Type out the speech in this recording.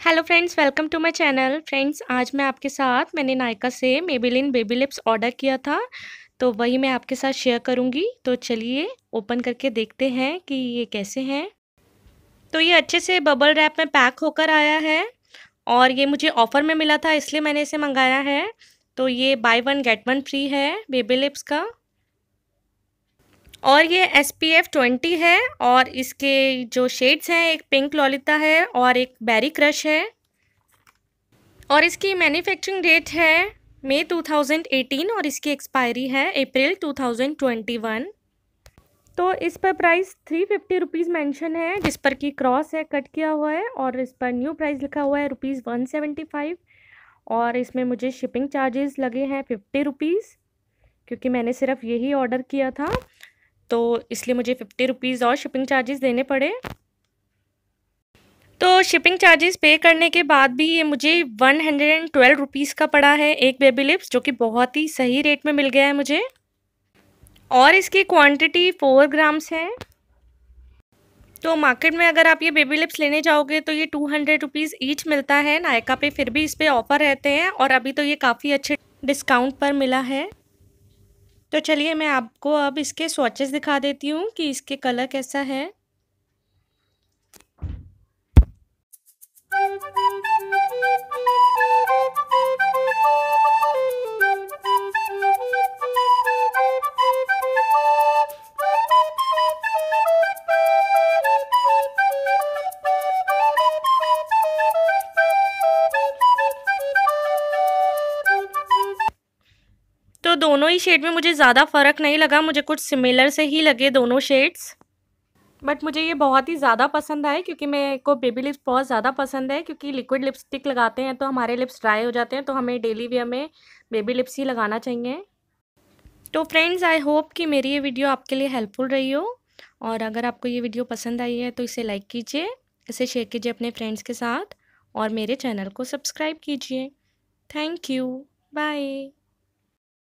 Hello friends welcome to my channel friends आज मैं आपके साथ, मैंने नायका से मेबेलिन बेबी लिप्स ऑर्डर किया था तो वही मैं आपके साथ शेयर करूँगी। तो चलिए ओपन करके देखते हैं कि ये कैसे हैं। तो ये अच्छे से बबल रैप में पैक होकर आया है, और ये मुझे ऑफ़र में मिला था, इसलिए मैंने इसे मंगाया है। तो ये buy one get one free है बेबी लिप्स का। और ये एस पी एफ़ ट्वेंटी है और इसके जो शेड्स हैं, एक पिंक लॉलिता है और एक बेरी क्रश है। और इसकी मैन्युफैक्चरिंग डेट है मई 2018 और इसकी एक्सपायरी है अप्रैल 2021 तो इस पर price three fifty rupees mention है, जिस पर कि क्रॉस है कट किया हुआ है और इस पर न्यू प्राइस लिखा हुआ है रुपीज़ वन सेवेंटी फाइव और इसमें मुझे शिपिंग चार्जेस लगे हैं फिफ्टी रुपीज़ क्योंकि मैंने सिर्फ़ यही ऑर्डर किया था। तो इसलिए मुझे फिफ्टी रुपीज़ और शिपिंग चार्जेस देने पड़े। तो शिपिंग चार्जेस पे करने के बाद भी ये मुझे one hundred and twelve rupees का पड़ा है एक बेबी लिप्स जो कि बहुत ही सही रेट में मिल गया है मुझे। और इसकी क्वांटिटी फोर ग्राम्स है। तो मार्केट में अगर आप ये बेबी लिप्स लेने जाओगे तो ये टू हंड्रेड रुपीज़ ईच मिलता है। नायका पे फिर भी इस पर ऑफ़र रहते हैं और अभी तो ये काफ़ी अच्छे डिस्काउंट पर मिला है। तो चलिए मैं आपको अब इसके स्वाचेस दिखा देती हूँ कि इसके कलर कैसा है। तो दोनों ही शेड में मुझे ज़्यादा फ़र्क नहीं लगा, मुझे कुछ सिमिलर से ही लगे दोनों शेड्स बट मुझे ये बहुत ही ज़्यादा पसंद आए, क्योंकि मेरे को बेबी लिप्स बहुत ज़्यादा पसंद है, क्योंकि लिक्विड लिपस्टिक लगाते हैं तो हमारे लिप्स ड्राई हो जाते हैं तो हमें डेली वेयर में बेबी लिप्स ही लगाना चाहिए। तो फ्रेंड्स आई होप कि मेरी ये वीडियो आपके लिए हेल्पफुल रही हो, और अगर आपको ये वीडियो पसंद आई है तो इसे लाइक कीजिए, इसे शेयर कीजिए अपने फ्रेंड्स के साथ, और मेरे चैनल को सब्सक्राइब कीजिए। Thank you bye